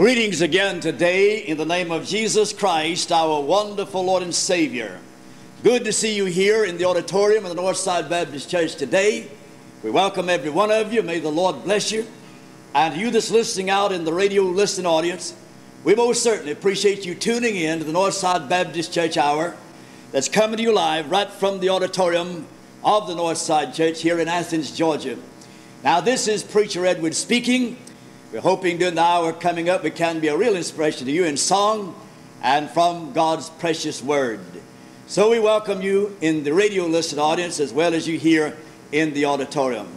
Greetings again today in the name of Jesus Christ, our wonderful Lord and Savior. Good to see you here in the auditorium of the Northside Baptist Church today. We welcome every one of you. May the Lord bless you. And you that's listening out in the radio listening audience, we most certainly appreciate you tuning in to the Northside Baptist Church Hour that's coming to you live right from the auditorium of the Northside Church here in Athens, Georgia. Now, this is Preacher Edward speaking. We're hoping during the hour coming up we can be a real inspiration to you in song and from God's precious word. So we welcome you in the radio listening audience as well as you here in the auditorium.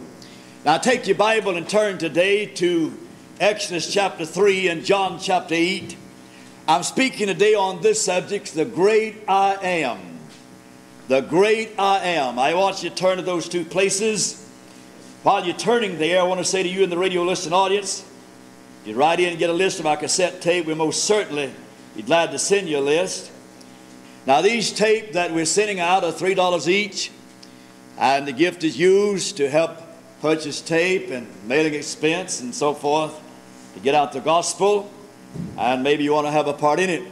Now take your Bible and turn today to Exodus chapter 3 and John chapter 8. I'm speaking today on this subject, the great I am. The great I am. I want you to turn to those two places. While you're turning there, I want to say to you in the radio listening audience, you write in and get a list of our cassette tape. We most certainly glad to send you a list. Now, these tape that we're sending out are $3 each, and the gift is used to help purchase tape and mailing expense and so forth to get out the gospel, and maybe you want to have a part in it.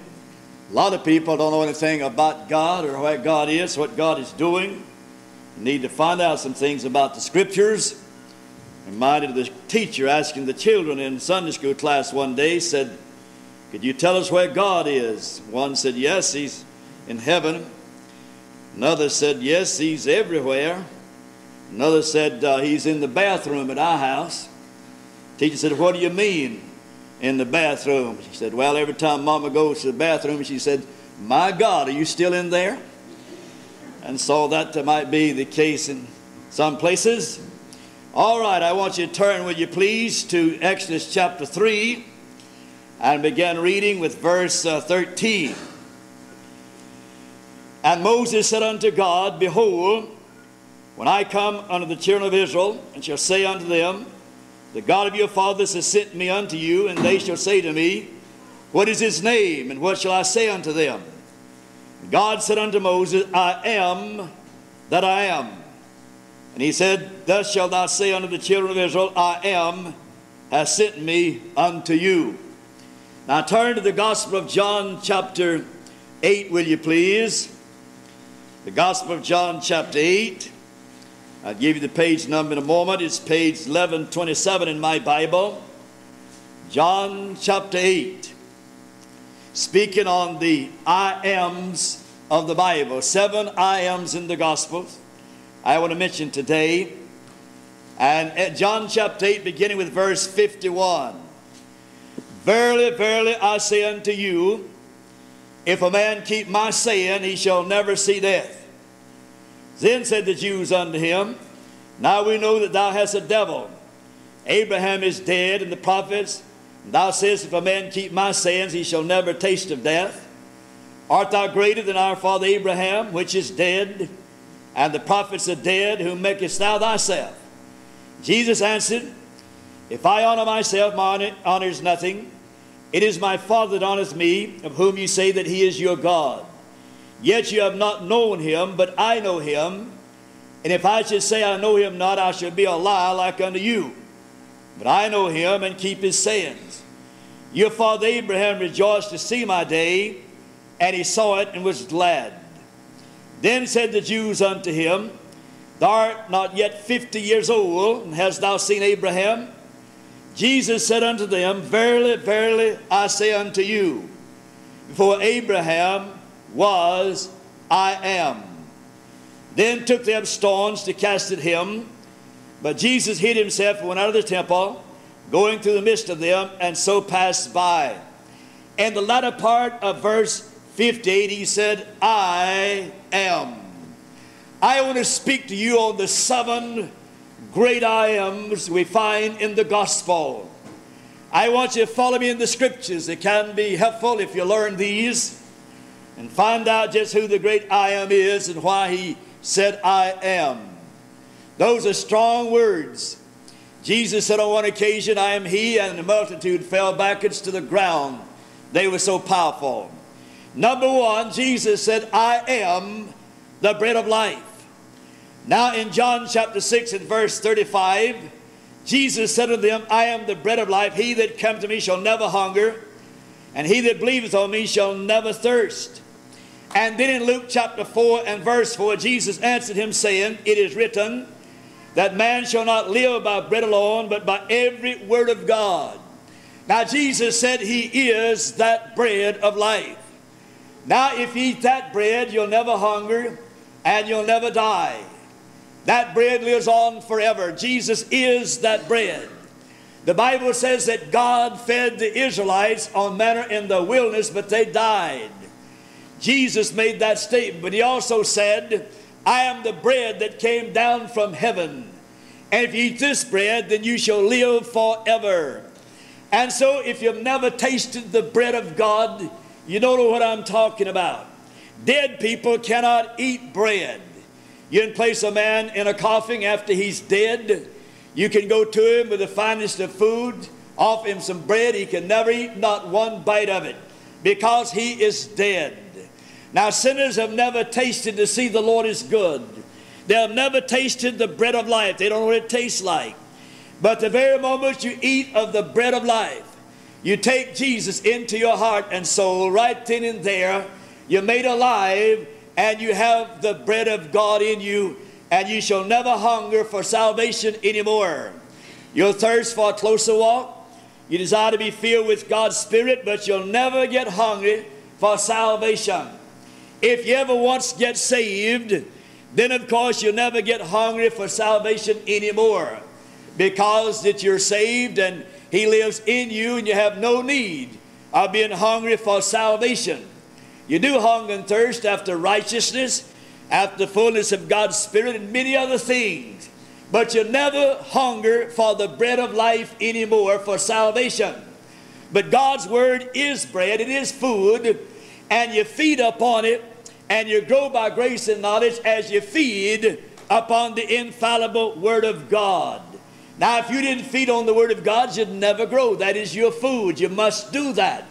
A lot of people don't know anything about God or where God is, what God is doing. You need to find out some things about the scriptures reminded of the teacher asking the children in Sunday school class one day, said, Could you tell us where God is? One said, Yes, He's in heaven. Another said, Yes, He's everywhere. Another said, uh, He's in the bathroom at our house. Teacher said, What do you mean in the bathroom? She said, Well, every time Mama goes to the bathroom, she said, My God, are you still in there? And so that might be the case in some places. All right, I want you to turn, will you please, to Exodus chapter 3 and begin reading with verse uh, 13. And Moses said unto God, Behold, when I come unto the children of Israel, and shall say unto them, The God of your fathers has sent me unto you, and they shall say to me, What is his name, and what shall I say unto them? And God said unto Moses, I am that I am. And he said, Thus shalt thou say unto the children of Israel, I am, has sent me unto you. Now turn to the Gospel of John, chapter 8, will you please? The Gospel of John, chapter 8. I'll give you the page number in a moment. It's page 1127 in my Bible. John, chapter 8. Speaking on the I ams of the Bible. Seven I ams in the Gospels. I want to mention today. And at John chapter 8, beginning with verse 51. Verily, verily, I say unto you, if a man keep my saying, he shall never see death. Then said the Jews unto him, Now we know that thou hast a devil. Abraham is dead, and the prophets. And thou sayest, If a man keep my sayings, he shall never taste of death. Art thou greater than our father Abraham, which is dead? And the prophets are dead, whom makest thou thyself? Jesus answered, If I honor myself, my honor is nothing. It is my Father that honors me, of whom you say that he is your God. Yet you have not known him, but I know him. And if I should say I know him not, I should be a liar like unto you. But I know him and keep his sayings. Your father Abraham rejoiced to see my day, and he saw it and was glad. Then said the Jews unto him, Thou art not yet fifty years old, and hast thou seen Abraham? Jesus said unto them, Verily, verily, I say unto you, before Abraham was, I am. Then took them stones to cast at him, but Jesus hid himself and went out of the temple, going through the midst of them, and so passed by. And the latter part of verse 58, he said, I am. I want to speak to you on the seven great I ams we find in the gospel. I want you to follow me in the scriptures. It can be helpful if you learn these and find out just who the great I am is and why he said, I am. Those are strong words. Jesus said on one occasion, I am he, and the multitude fell backwards to the ground. They were so powerful. Number one, Jesus said, I am the bread of life. Now, in John chapter 6 and verse 35, Jesus said unto them, I am the bread of life. He that comes to me shall never hunger, and he that believeth on me shall never thirst. And then in Luke chapter 4 and verse 4, Jesus answered him, saying, It is written that man shall not live by bread alone, but by every word of God. Now, Jesus said He is that bread of life. Now, if you eat that bread, you'll never hunger and you'll never die. That bread lives on forever. Jesus is that bread. The Bible says that God fed the Israelites on manna in the wilderness, but they died. Jesus made that statement, but he also said, I am the bread that came down from heaven. And if you eat this bread, then you shall live forever. And so, if you've never tasted the bread of God, you don't know what I'm talking about. Dead people cannot eat bread. You can place a man in a coffin after he's dead. You can go to him with the finest of food, offer him some bread. He can never eat not one bite of it because he is dead. Now, sinners have never tasted to see the Lord is good. They have never tasted the bread of life. They don't know what it tastes like. But the very moment you eat of the bread of life, you take Jesus into your heart and soul right then and there. You're made alive and you have the bread of God in you, and you shall never hunger for salvation anymore. You'll thirst for a closer walk. You desire to be filled with God's Spirit, but you'll never get hungry for salvation. If you ever once get saved, then of course you'll never get hungry for salvation anymore because that you're saved and He lives in you and you have no need of being hungry for salvation. You do hunger and thirst after righteousness, after the fullness of God's Spirit, and many other things. But you never hunger for the bread of life anymore for salvation. But God's Word is bread, it is food, and you feed upon it and you grow by grace and knowledge as you feed upon the infallible Word of God. Now, if you didn't feed on the Word of God, you'd never grow. That is your food. You must do that.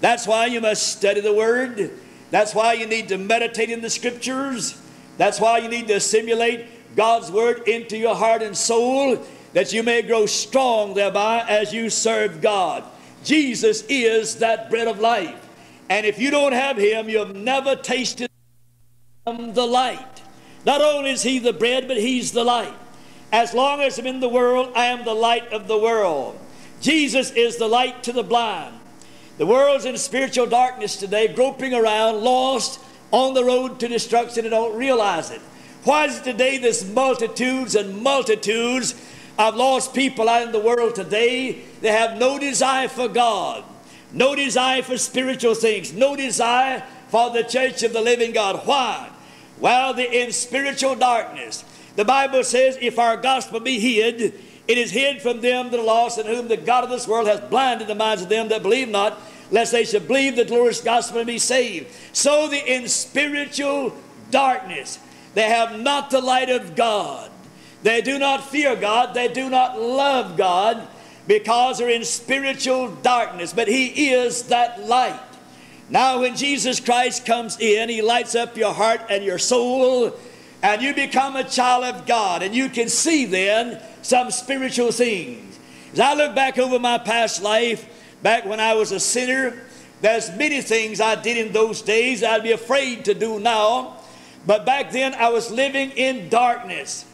That's why you must study the Word. That's why you need to meditate in the Scriptures. That's why you need to assimilate God's Word into your heart and soul that you may grow strong thereby as you serve God. Jesus is that bread of life. And if you don't have Him, you've never tasted the light. Not only is he the bread, but he's the light. As long as I'm in the world, I am the light of the world. Jesus is the light to the blind. The world's in spiritual darkness today, groping around, lost on the road to destruction and don't realize it. Why is it today there's multitudes and multitudes of lost people out in the world today? They have no desire for God, no desire for spiritual things, no desire for the church of the living God. Why? Well, they're in spiritual darkness, the Bible says, if our gospel be hid, it is hid from them that are lost, and whom the God of this world has blinded the minds of them that believe not, lest they should believe the glorious gospel and be saved. So the in spiritual darkness, they have not the light of God. They do not fear God. They do not love God because they're in spiritual darkness. But He is that light. Now, when Jesus Christ comes in, He lights up your heart and your soul, and you become a child of God, and you can see then some spiritual things. As I look back over my past life, back when I was a sinner, there's many things I did in those days I'd be afraid to do now. But back then I was living in darkness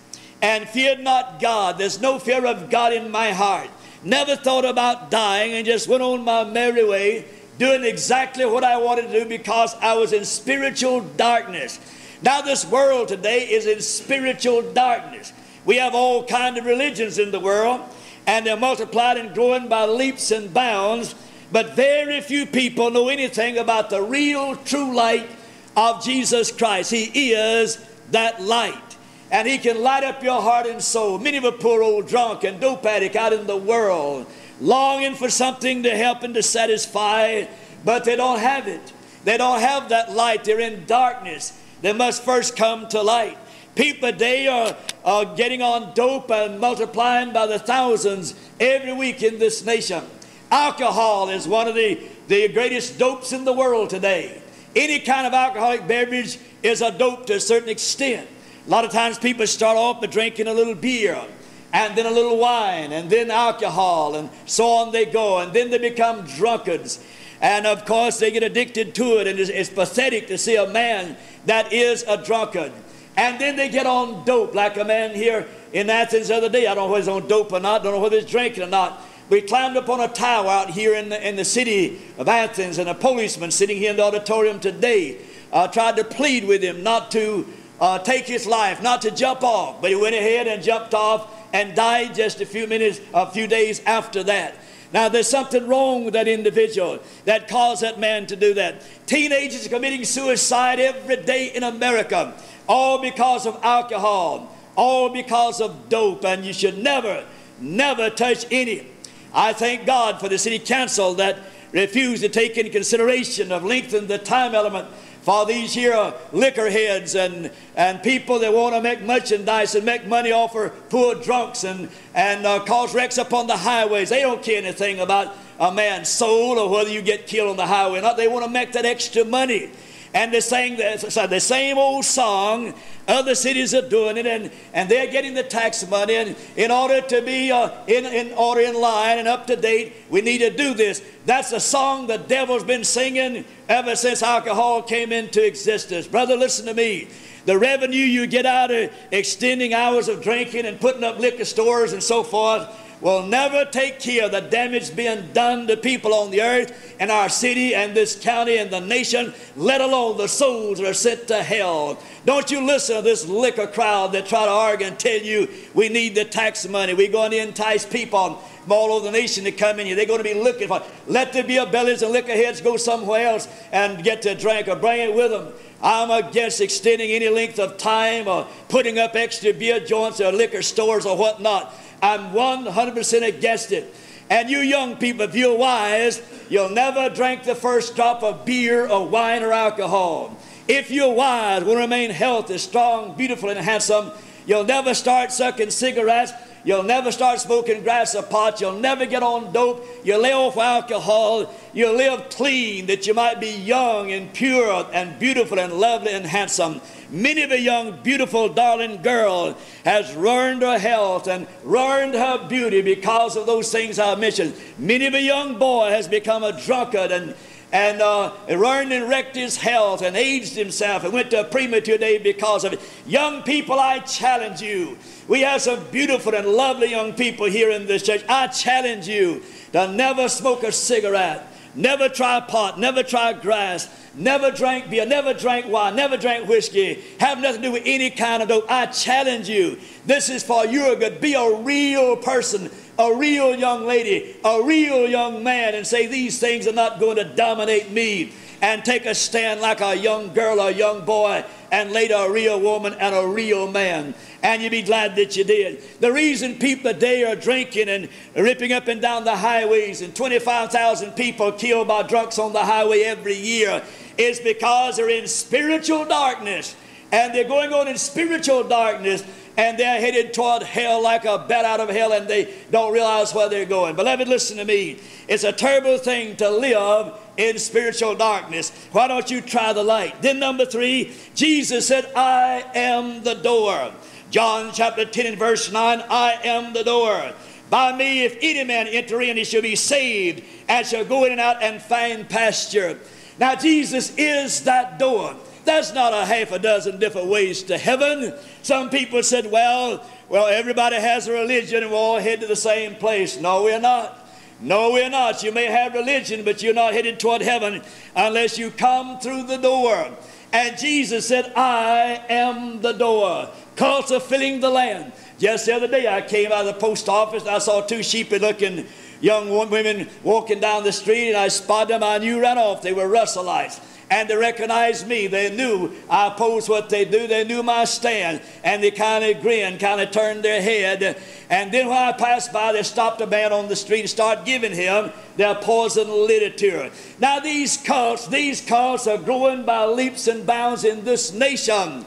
and feared not God. There's no fear of God in my heart. Never thought about dying and just went on my merry way doing exactly what I wanted to do because I was in spiritual darkness. Now this world today is in spiritual darkness. We have all kind of religions in the world, and they're multiplied and growing by leaps and bounds, but very few people know anything about the real true light of Jesus Christ. He is that light. And he can light up your heart and soul. Many of a poor old drunk and dope addict out in the world longing for something to help and to satisfy, but they don't have it. They don't have that light. They're in darkness. They must first come to light. People today are, are getting on dope and multiplying by the thousands every week in this nation. Alcohol is one of the, the greatest dopes in the world today. Any kind of alcoholic beverage is a dope to a certain extent. A lot of times people start off by drinking a little beer and then a little wine, and then alcohol, and so on they go, and then they become drunkards. And of course, they get addicted to it, and it's, it's pathetic to see a man that is a drunkard. And then they get on dope, like a man here in Athens the other day. I don't know whether he's on dope or not, don't know whether he's drinking or not. We climbed up on a tower out here in the, in the city of Athens, and a policeman sitting here in the auditorium today uh, tried to plead with him not to uh, take his life, not to jump off. But he went ahead and jumped off and died just a few minutes, a few days after that. Now, there's something wrong with that individual that caused that man to do that. Teenagers are committing suicide every day in America, all because of alcohol, all because of dope, and you should never, never touch any. I thank God for the city council that refused to take into consideration of lengthen the time element for these here liquor heads and, and people that want to make merchandise and make money off of poor drunks and, and uh, cause wrecks upon the highways. They don't care anything about a man's soul or whether you get killed on the highway or not. They want to make that extra money. And they sing the, the same old song. Other cities are doing it, and, and they're getting the tax money. And in order to be uh, in, in order in line and up to date, we need to do this. That's a song the devil's been singing ever since alcohol came into existence. Brother, listen to me. The revenue you get out of extending hours of drinking and putting up liquor stores and so forth will never take care of the damage being done to people on the earth and our city and this county and the nation, let alone the souls that are sent to hell. Don't you listen to this liquor crowd that try to argue and tell you we need the tax money. We're going to entice people from all over the nation to come in here. They're going to be looking for Let there be a bellies and liquor heads go somewhere else and get to drink or bring it with them. I'm against extending any length of time or putting up extra beer joints or liquor stores or whatnot. I'm 100% against it. And you young people, if you're wise, you'll never drink the first drop of beer or wine or alcohol. If you're wise, will remain healthy, strong, beautiful, and handsome. You'll never start sucking cigarettes. You'll never start smoking grass or pot. You'll never get on dope. You'll lay off alcohol. You'll live clean that you might be young and pure and beautiful and lovely and handsome. Many of a young, beautiful, darling girl has ruined her health and ruined her beauty because of those things I mentioned. Many of a young boy has become a drunkard and and uh, ruined and wrecked his health and aged himself and went to a premature day because of it. Young people, I challenge you. We have some beautiful and lovely young people here in this church. I challenge you to never smoke a cigarette, never try pot, never try grass, never drank beer, never drank wine, never drank whiskey, have nothing to do with any kind of dope. I challenge you. This is for your good. Be a real person, a real young lady, a real young man, and say, These things are not going to dominate me. And take a stand like a young girl a young boy, and later a real woman and a real man. And you'd be glad that you did. The reason people today are drinking and ripping up and down the highways, and 25,000 people killed by drunks on the highway every year is because they're in spiritual darkness. And they're going on in spiritual darkness and they're headed toward hell like a bat out of hell and they don't realize where they're going. Beloved, listen to me. It's a terrible thing to live in spiritual darkness. Why don't you try the light? Then, number three, Jesus said, I am the door. John chapter 10 and verse 9 I am the door. By me, if any man enter in, he shall be saved and shall go in and out and find pasture. Now, Jesus is that door. There's not a half a dozen different ways to heaven. Some people said, well, well, everybody has a religion and we all head to the same place. No, we're not. No, we're not. You may have religion, but you're not headed toward heaven unless you come through the door. And Jesus said, I am the door. Cults are filling the land. Just the other day, I came out of the post office and I saw two sheepy looking young women walking down the street, and I spotted them. I knew right off they were Russellites. And they recognized me. They knew I opposed what they do. They knew my stand. And they kind of grinned, kind of turned their head. And then when I passed by, they stopped a man on the street and started giving him their poison literature. Now, these cults, these cults are growing by leaps and bounds in this nation.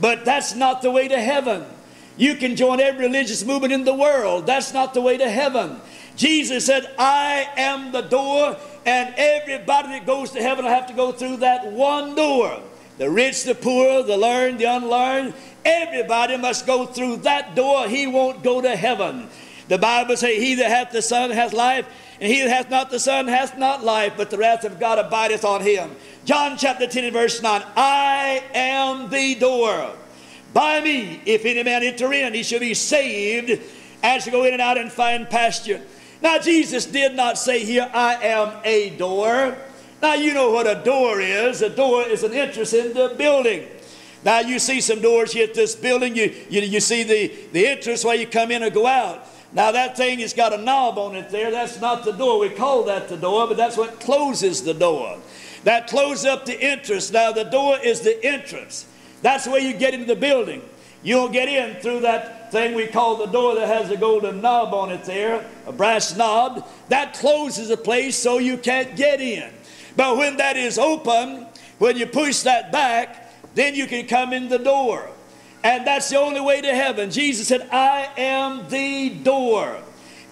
But that's not the way to heaven. You can join every religious movement in the world. That's not the way to heaven. Jesus said, I am the door, and everybody that goes to heaven will have to go through that one door. the rich, the poor, the learned, the unlearned. Everybody must go through that door. He won't go to heaven. The Bible says, He that hath the Son hath life, and he that hath not the Son hath not life, but the wrath of God abideth on him. John chapter 10 and verse 9 I am the door. By me, if any man enter in, he shall be saved, and shall go in and out and find pasture. Now, Jesus did not say here, I am a door. Now, you know what a door is. A door is an entrance in the building. Now, you see some doors here at this building. You, you, you see the, the entrance where you come in or go out. Now, that thing has got a knob on it there. That's not the door. We call that the door, but that's what closes the door. That closes up the entrance. Now, the door is the entrance. That's where you get into the building. You don't get in through that thing we call the door that has a golden knob on it there, a brass knob. That closes the place so you can't get in. But when that is open, when you push that back, then you can come in the door. And that's the only way to heaven. Jesus said, I am the door.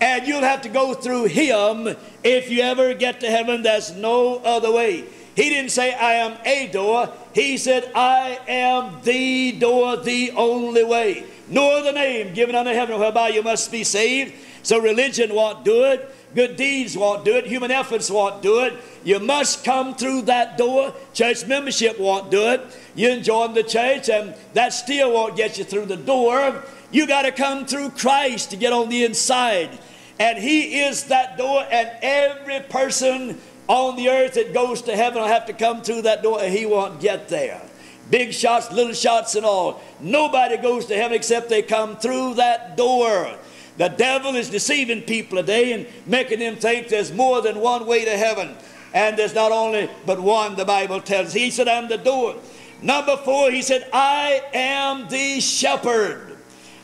And you'll have to go through him if you ever get to heaven. There's no other way. He didn't say, I am a door. He said, I am the door, the only way. No other name given under heaven whereby you must be saved. So religion won't do it. Good deeds won't do it. Human efforts won't do it. You must come through that door. Church membership won't do it. You join the church, and that still won't get you through the door. You got to come through Christ to get on the inside. And He is that door, and every person on the earth that goes to heaven will have to come through that door, and He won't get there. Big shots, little shots, and all. Nobody goes to heaven except they come through that door. The devil is deceiving people today and making them think there's more than one way to heaven. And there's not only but one, the Bible tells. He said, I'm the door. Number four, he said, I am the shepherd.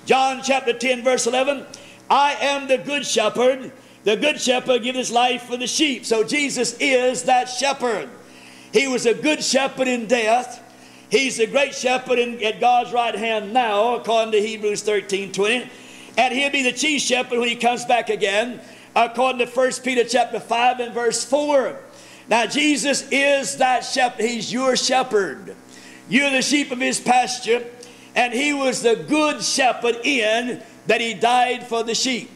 John chapter 10, verse 11. I am the good shepherd. The good shepherd gives his life for the sheep. So Jesus is that shepherd. He was a good shepherd in death. He's the great shepherd in, at God's right hand now, according to Hebrews 13 20. And he'll be the chief shepherd when he comes back again, according to 1 Peter chapter 5 and verse 4. Now, Jesus is that shepherd. He's your shepherd. You're the sheep of his pasture. And he was the good shepherd in that he died for the sheep.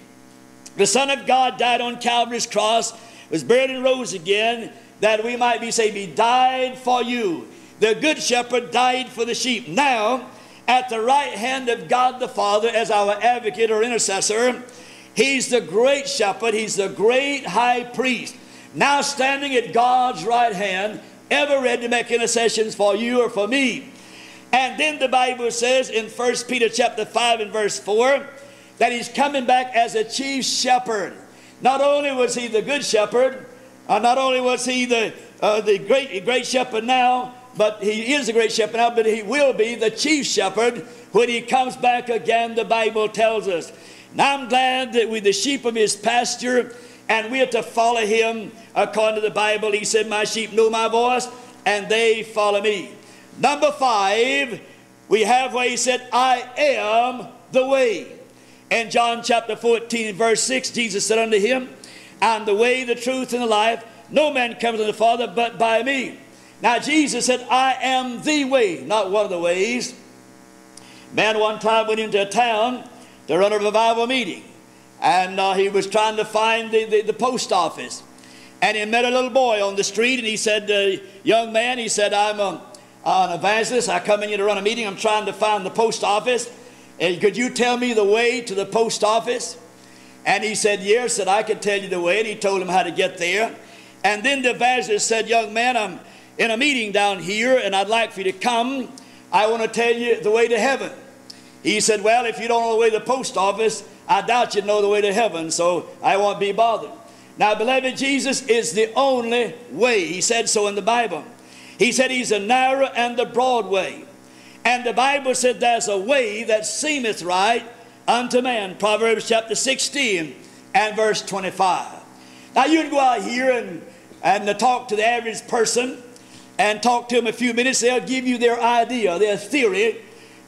The Son of God died on Calvary's cross, was buried and rose again, that we might be saved. He died for you. The good shepherd died for the sheep. Now, at the right hand of God the Father as our advocate or intercessor, he's the great shepherd, he's the great high priest. Now standing at God's right hand, ever ready to make intercessions for you or for me. And then the Bible says in 1 Peter chapter 5 and verse 4 that he's coming back as a chief shepherd. Not only was he the good shepherd, uh, not only was he the, uh, the great, great shepherd now, but he is the great shepherd now, but he will be the chief shepherd when he comes back again, the Bible tells us. And I'm glad that we're the sheep of his pasture and we are to follow him according to the Bible. He said, My sheep know my voice, and they follow me. Number five, we have where he said, I am the way. In John chapter 14, verse 6, Jesus said unto him, I am the way, the truth, and the life. No man comes to the Father but by me. Now, Jesus said, I am the way, not one of the ways. Man one time went into a town to run a revival meeting and uh, he was trying to find the, the, the, post office. And he met a little boy on the street, and he said, uh, Young man, he said, I'm a, an evangelist. I come in here to run a meeting. I'm trying to find the post office. And could you tell me the way to the post office? And he said, Yes, said, I could tell you the way. And he told him how to get there. And then the evangelist said, Young man, I'm in a meeting down here, and I'd like for you to come. I want to tell you the way to heaven. He said, Well, if you don't know the way to the post office, I doubt you know the way to heaven, so I won't be bothered. Now, beloved, Jesus is the only way. He said so in the Bible. He said he's the narrow and the broad way. And the Bible said there's a way that seemeth right unto man. Proverbs chapter 16 and verse 25. Now, you can go out here and, and talk to the average person and talk to them a few minutes. They'll give you their idea, their theory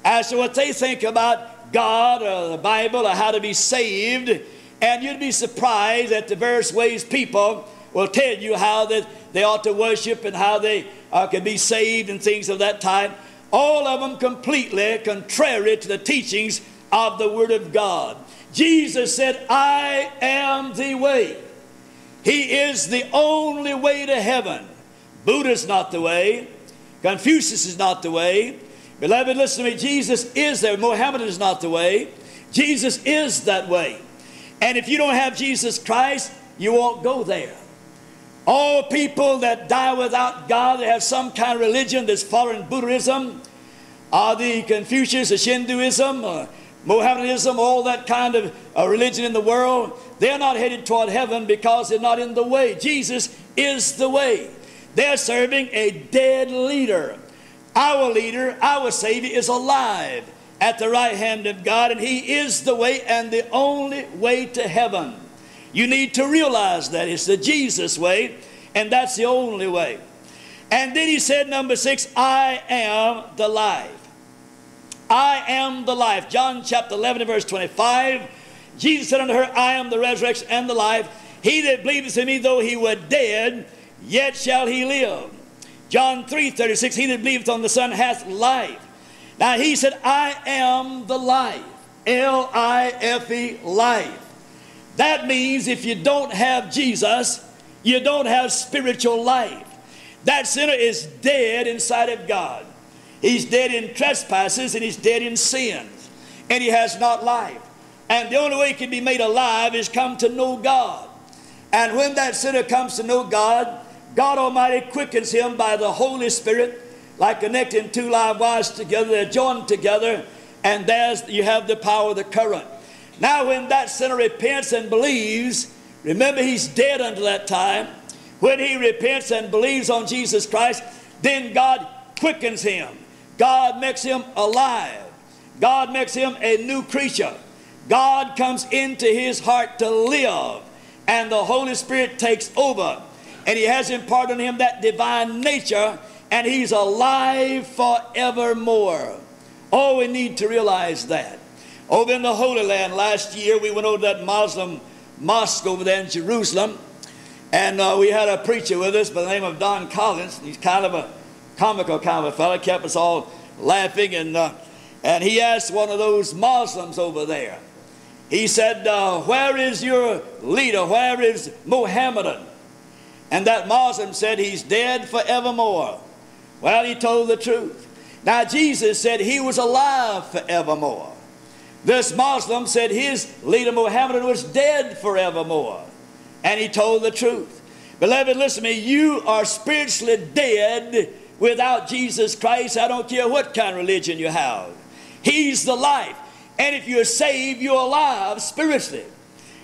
as to what they think about God or the Bible or how to be saved, and you'd be surprised at the various ways people will tell you how that they ought to worship and how they uh, can be saved and things of that type. All of them completely contrary to the teachings of the Word of God. Jesus said, I am the way. He is the only way to heaven. Buddha's not the way. Confucius is not the way. Beloved, listen to me. Jesus is there. Mohammed is not the way. Jesus is that way. And if you don't have Jesus Christ, you won't go there. All people that die without God, they have some kind of religion that's foreign Buddhism, or the Confucius, the Shinduism, or Mohammedanism, all that kind of uh, religion in the world, they're not headed toward heaven because they're not in the way. Jesus is the way. They're serving a dead leader. Our leader, our Savior, is alive at the right hand of God, and He is the way and the only way to heaven. You need to realize that it's the Jesus way, and that's the only way. And then He said, number six, I am the life. I am the life. John chapter 11 verse 25. Jesus said unto her, I am the resurrection and the life. He that believeth in me, though he were dead, yet shall he live. John 3 36, he that believeth on the Son hath life. Now he said, I am the life. L I F E, life. That means if you don't have Jesus, you don't have spiritual life. That sinner is dead inside of God. He's dead in trespasses and he's dead in sins. And he has not life. And the only way he can be made alive is come to know God. And when that sinner comes to know God, God Almighty quickens him by the Holy Spirit, like connecting two live wires together. They're joined together, and there's you have the power of the current. Now, when that sinner repents and believes, remember he's dead until that time. When he repents and believes on Jesus Christ, then God quickens him. God makes him alive. God makes him a new creature. God comes into his heart to live, and the Holy Spirit takes over, and he has imparted on him that divine nature, and he's alive forevermore. Oh, we need to realize that. Over in the Holy Land last year, we went over that Muslim mosque over there in Jerusalem, and uh, we had a preacher with us by the name of Don Collins. He's kind of a comical kind of a fellow, kept us all laughing, and, uh, and he asked one of those Muslims over there, he said, uh, Where is your leader? Where is Muhammadan? And that Muslim said, He's dead forevermore. Well, he told the truth. Now, Jesus said he was alive forevermore. This Muslim said his leader Muhammadan was dead forevermore. And he told the truth. Beloved, listen to me. You are spiritually dead without Jesus Christ. I don't care what kind of religion you have. He's the life. And if you're saved, you're alive spiritually.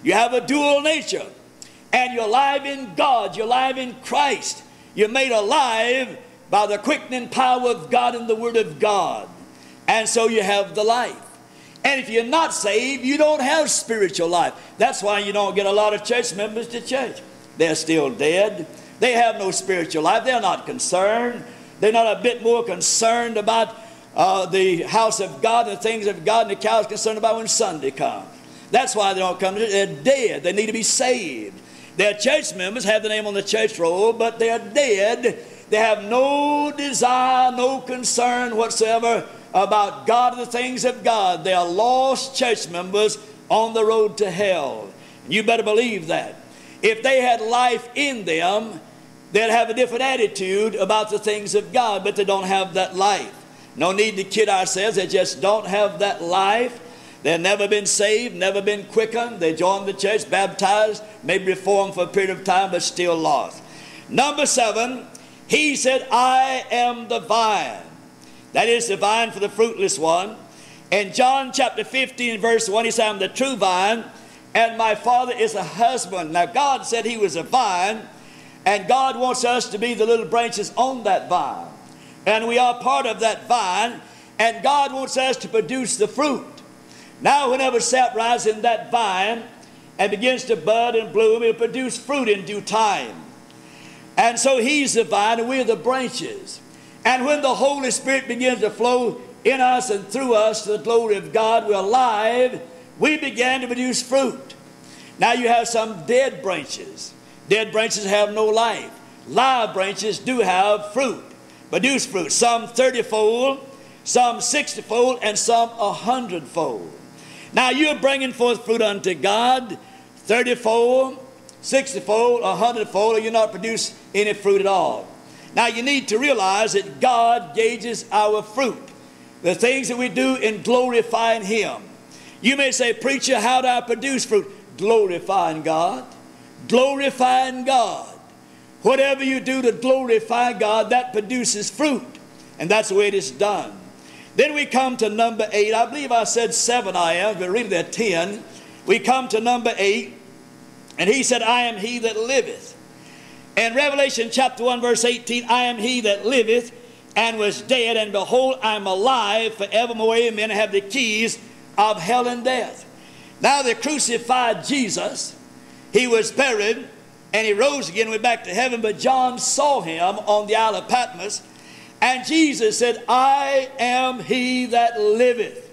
You have a dual nature. And you're alive in God. You're alive in Christ. You're made alive by the quickening power of God and the Word of God. And so you have the life. And if you're not saved, you don't have spiritual life. That's why you don't get a lot of church members to church. They're still dead. They have no spiritual life. They're not concerned. They're not a bit more concerned about uh, the house of God and the things of God, and the cows concerned about when Sunday comes. That's why they don't come to church. They're dead. They need to be saved. Their church members have the name on the church roll, but they're dead. They have no desire, no concern whatsoever about God the things of God. They are lost church members on the road to hell. You better believe that. If they had life in them, they'd have a different attitude about the things of God, but they don't have that life. No need to kid ourselves. They just don't have that life. They've never been saved, never been quickened. They joined the church, baptized, maybe reformed for a period of time, but still lost. Number seven, he said, I am the vine. That is the vine for the fruitless one. In John chapter 15, verse 1, he said, I'm the true vine, and my Father is a husband. Now, God said he was a vine, and God wants us to be the little branches on that vine and we are part of that vine, and God wants us to produce the fruit. Now, whenever sap rises in that vine and begins to bud and bloom, it'll produce fruit in due time. And so He's the vine, and we're the branches. And when the Holy Spirit begins to flow in us and through us to the glory of God, we're alive, we begin to produce fruit. Now, you have some dead branches. Dead branches have no life. Live branches do have fruit, produce fruit, some 30 fold, some 60 fold, and some a hundredfold. Now you're bringing forth fruit unto God, 30 fold, 60 fold, a hundredfold, or you're not produce any fruit at all. Now you need to realize that God gauges our fruit, the things that we do in glorifying Him. You may say, Preacher, how do I produce fruit? Glorifying God. Glorifying God. Whatever you do to glorify God, that produces fruit. And that's the way it is done. Then we come to number eight. I believe I said seven I am, but really they're ten. We come to number eight, and he said, I am he that liveth. In Revelation chapter 1, verse 18, I am he that liveth and was dead, and behold, I am alive forevermore. Amen. I have the keys of hell and death. Now they crucified Jesus. He was buried, and he rose again, went back to heaven. But John saw him on the Isle of Patmos, and Jesus said, I am he that liveth.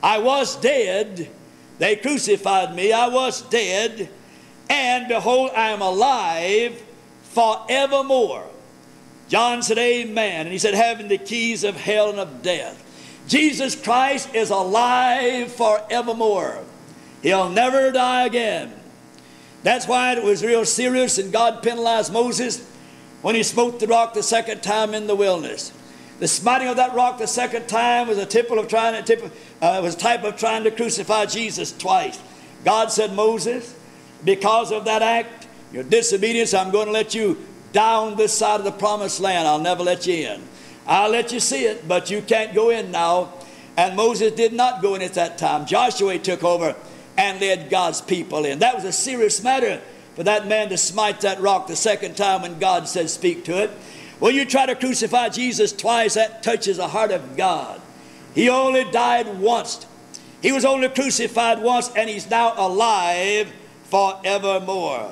I was dead. They crucified me. I was dead. And behold, I am alive forevermore. John said, Amen. And he said, having the keys of hell and of death. Jesus Christ is alive forevermore. He'll never die again. That's why it was real serious, and God penalized Moses when he smote the rock the second time in the wilderness. The smiting of that rock the second time was a type of trying to, uh, was a type of trying to crucify Jesus twice. God said, Moses, because of that act, your disobedience, I'm going to let you down this side of the promised land. I'll never let you in. I'll let you see it, but you can't go in now. And Moses did not go in at that time. Joshua took over and led God's people in. That was a serious matter for that man to smite that rock the second time when God says, Speak to it. Well, you try to crucify Jesus twice, that touches the heart of God. He only died once. He was only crucified once, and he's now alive forevermore.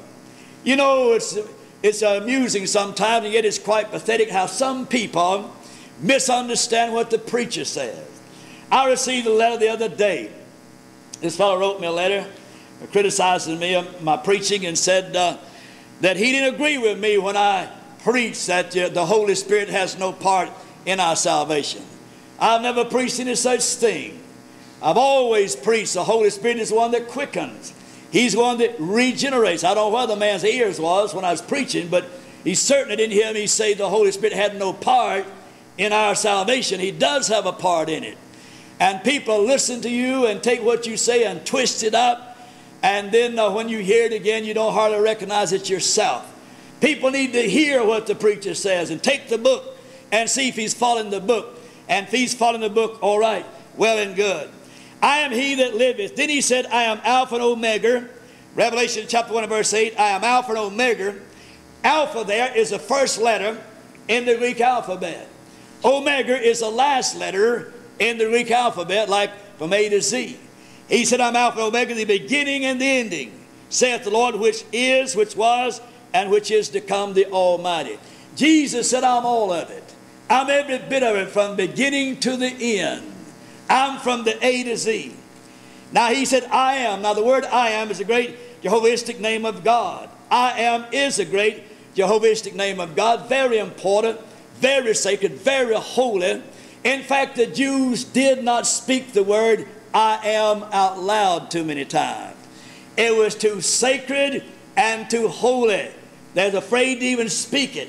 You know, it's, it's amusing sometimes, and yet it's quite pathetic how some people misunderstand what the preacher says. I received a letter the other day. This fellow wrote me a letter criticizing me, my preaching, and said uh, that he didn't agree with me when I preached that uh, the Holy Spirit has no part in our salvation. I've never preached any such thing. I've always preached the Holy Spirit is the one that quickens. He's the one that regenerates. I don't know where the man's ears was when I was preaching, but he certainly didn't hear me say the Holy Spirit had no part in our salvation. He does have a part in it. And people listen to you and take what you say and twist it up. And then uh, when you hear it again, you don't hardly recognize it yourself. People need to hear what the preacher says and take the book and see if he's following the book. And if he's following the book, all right, well and good. I am he that liveth. Then he said, I am Alpha and Omega. Revelation chapter 1 and verse 8, I am Alpha and Omega. Alpha there is the first letter in the Greek alphabet. Omega is the last letter in the Greek alphabet, like from A to Z. He said, I'm Alpha and Omega, the beginning and the ending, saith the Lord, which is, which was, and which is to come, the Almighty. Jesus said, I'm all of it. I'm every bit of it from beginning to the end. I'm from the A to Z. Now he said, I am. Now the word I am is a great Jehovistic name of God. I am is a great Jehovistic name of God. Very important, very sacred, very holy. In fact, the Jews did not speak the word I am out loud too many times. It was too sacred and too holy. They're afraid to even speak it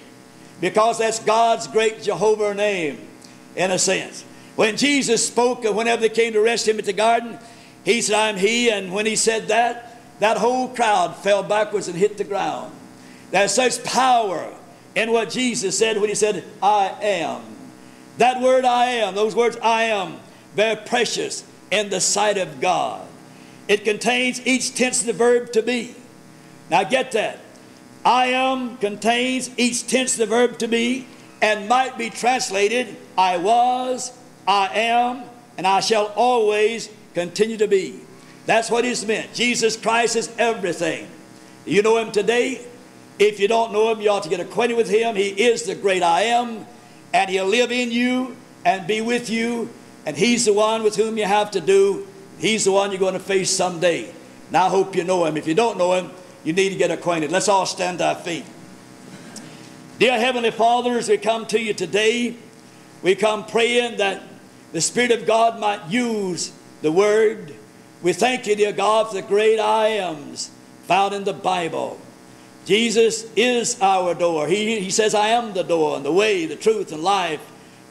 because that's God's great Jehovah name, in a sense. When Jesus spoke, whenever they came to arrest him at the garden, he said, I'm he. And when he said that, that whole crowd fell backwards and hit the ground. There's such power in what Jesus said when he said, I am. That word I am, those words I am, very precious in the sight of God. It contains each tense of the verb to be. Now get that. I am contains each tense of the verb to be and might be translated I was, I am, and I shall always continue to be. That's what it's meant. Jesus Christ is everything. You know him today. If you don't know him, you ought to get acquainted with him. He is the great I am, and he'll live in you and be with you, and he's the one with whom you have to do. He's the one you're going to face someday. Now I hope you know him. If you don't know him, you need to get acquainted. Let's all stand to our feet. Dear Heavenly Father, as we come to you today, we come praying that the Spirit of God might use the Word. We thank you, dear God, for the great I ams found in the Bible. Jesus is our door. He, he says, I am the door and the way, the truth, and life.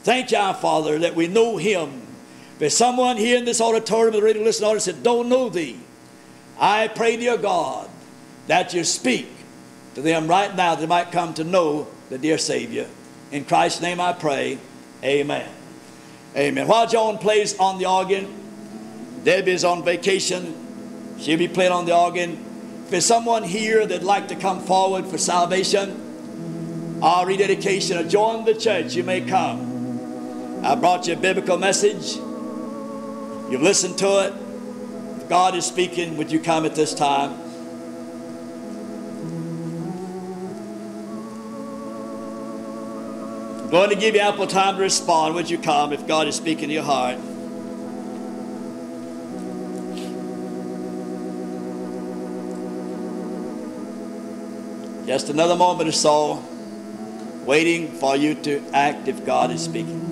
Thank you, our Father, that we know Him. If someone here in this auditorium, the radio listening audience that don't know Thee, I pray, dear God, that you speak to them right now that they might come to know the dear Savior. In Christ's name I pray. Amen. Amen. While John plays on the organ, Debbie is on vacation. She'll be playing on the organ. If there's someone here that'd like to come forward for salvation our rededication or join the church, you may come. I brought you a biblical message. You've listened to it. God is speaking, would you come at this time? I'm going to give you ample time to respond. Would you come if God is speaking to your heart? Just another moment or so, waiting for you to act if God is speaking.